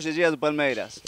Hoje é dia do Palmeiras.